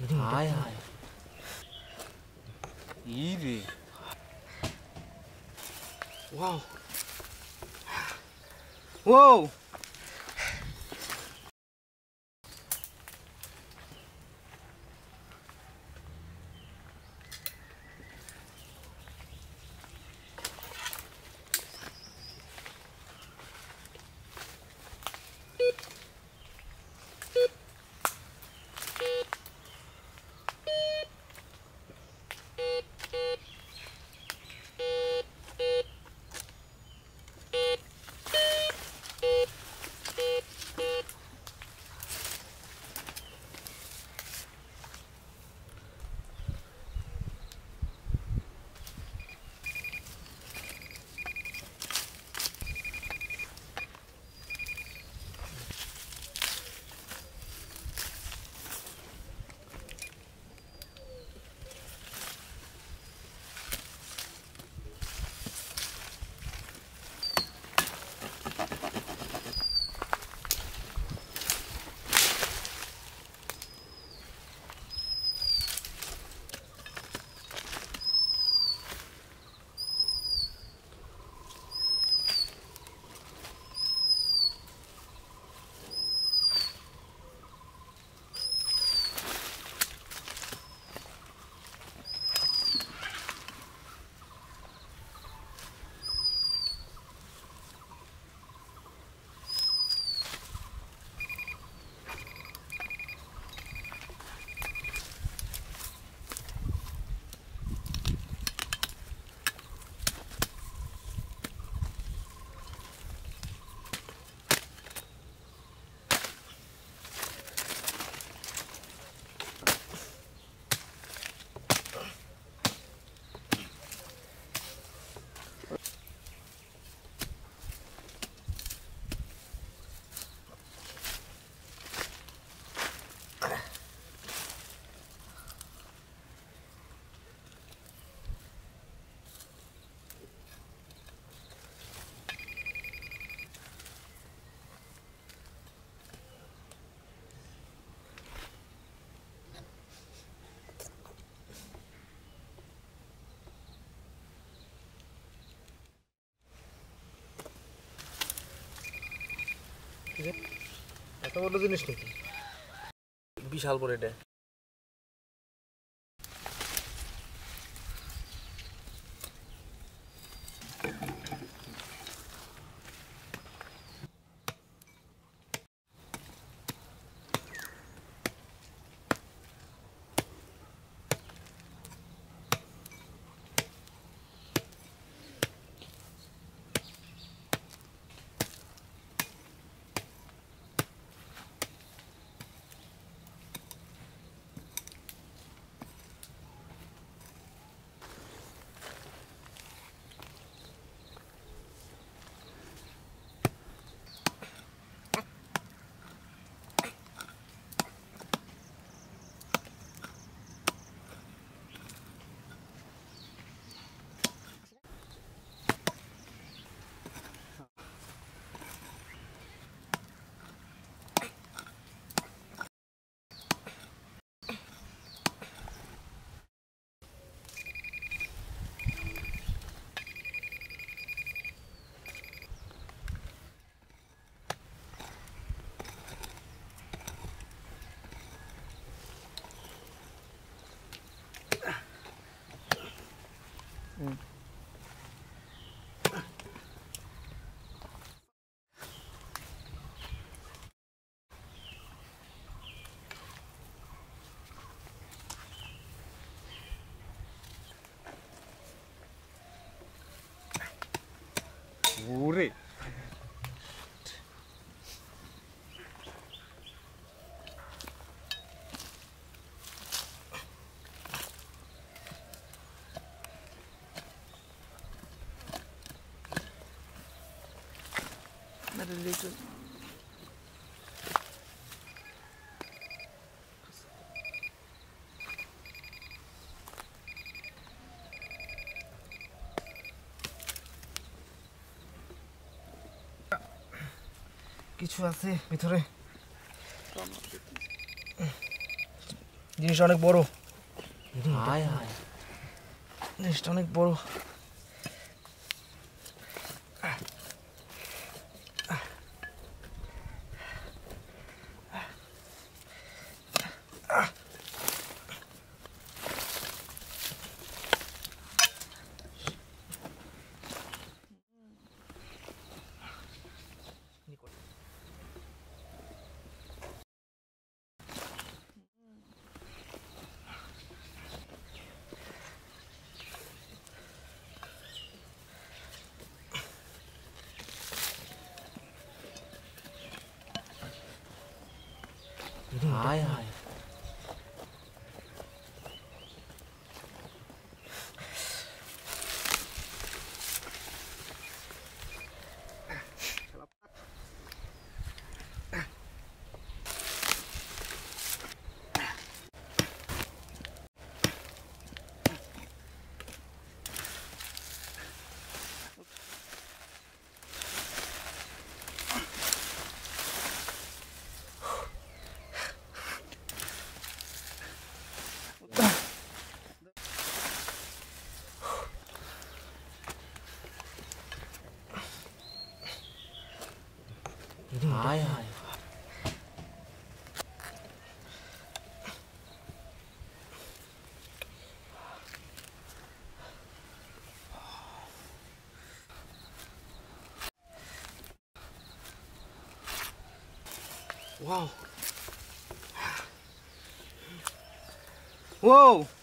हाय हाय ई रे wow wow এত বড় জিনিস নাকি বিশাল বড় এটা। ওরে had a lizard. কিছু আছে ভিতরে? জিনিস অনেক বড়। জিনিসটা অনেক বড়। はいはいはいはい Wow. Whoa.